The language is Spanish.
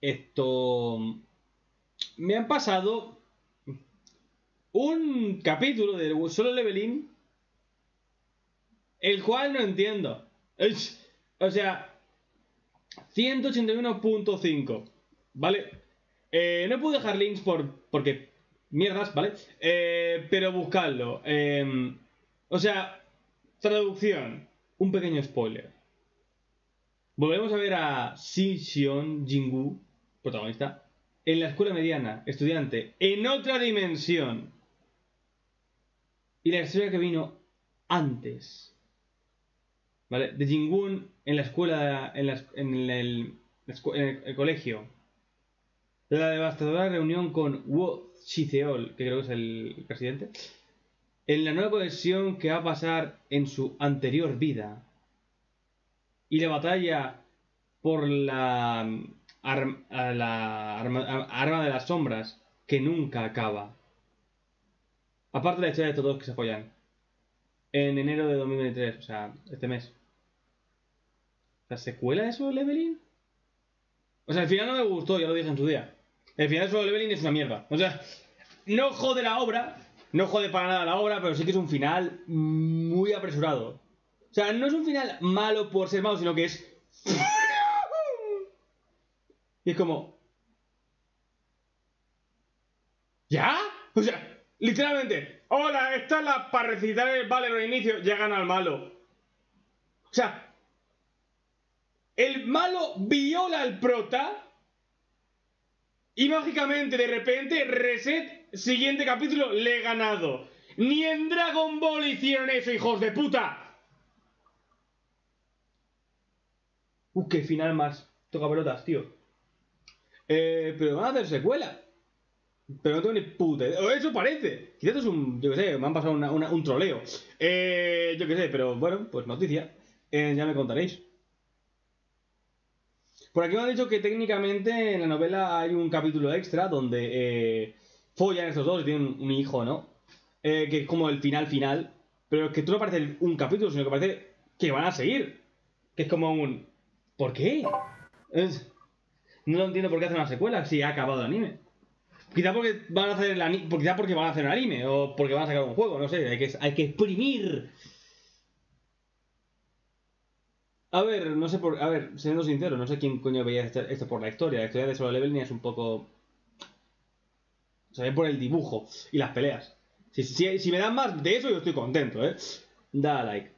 Esto... Me han pasado un capítulo de Solo Leveling el cual no entiendo. O sea, 181.5, ¿vale? Eh, no puedo dejar links por, porque mierdas, ¿vale? Eh, pero buscadlo. Em, o sea, traducción. Un pequeño spoiler. Volvemos a ver a Shi Xion Jingu, protagonista, en la escuela mediana, estudiante, en otra dimensión. Y la historia que vino antes. ¿Vale? De Jingun en la escuela, en, el, colegio. La devastadora reunión con Wu Shizeol, que creo que es el presidente. En la nueva conexión que va a pasar en su anterior vida. Y la batalla por la, la arma de las sombras que nunca acaba. Aparte de la historia de todos que se apoyan. En enero de 2023, o sea, este mes. ¿La secuela de Solo Leveling? O sea, el final no me gustó, ya lo dije en su día. El final de Solo Leveling es una mierda. O sea, no jode la obra, no jode para nada la obra, pero sí que es un final muy apresurado. O sea, no es un final malo por ser malo, sino que es. Y es como. ¿Ya? O sea, literalmente. Hola, esta es la para recitar el vale al inicio, llegan al malo. O sea, el malo viola al prota y mágicamente de repente reset, siguiente capítulo, le he ganado. Ni en Dragon Ball hicieron eso, hijos de puta. Uh, qué final más. Toca pelotas, tío. Eh, pero van a hacer secuela. Pero no tengo ni puta idea. Eso parece. Quizás es un. Yo qué sé, me han pasado un troleo. Eh, yo qué sé, pero bueno, pues noticia. Eh, ya me contaréis. Por aquí me han dicho que técnicamente en la novela hay un capítulo extra donde eh, follan estos dos y tienen un hijo, ¿no? Eh, que es como el final final. Pero que tú no parece un capítulo, sino que parece que van a seguir. Que es como un. ¿Por qué? No lo entiendo por qué hacen una secuela si ha acabado el anime. Quizá porque van a hacer el anime. Quizá porque van a hacer un anime. O porque van a sacar un juego. No sé. Hay que, hay que exprimir a ver, no sé por. A ver, siendo sincero, no sé quién coño veía esto, por la historia. La historia de Solo Leveling es un poco. Se ve por el dibujo y las peleas. Si, si, si me dan más de eso, yo estoy contento, ¿eh? Da like.